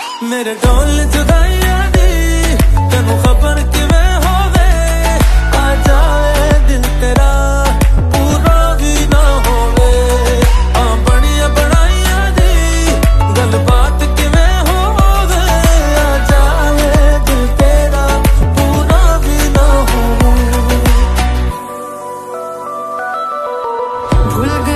ਮੇਰੇ ਢੋਲ ਜੁਦਾਈਆਂ ਦੀ ਤੈਨੂੰ ਖਬਰ ਕਿਵੇਂ ਹੋਵੇ? ਆ ਜਾਏ ਦਿਲ ਤੇਰਾ, ਪੂਰਾ ਵੀ ਨਾ ਹੋਵੇ। ਆ ਬਣੀਆਂ ਬਣਾਈਆਂ ਦੀ ਗੱਲਬਾਤ ਕਿਵੇਂ ਹੋਵੇ? ਆ ਜਾਏ ਦਿਲ ਤੇਰਾ, ਪੂਰਾ ਵੀ ਨਾ ਹੋਵੇ। ਭੁੱਲ ਗਏ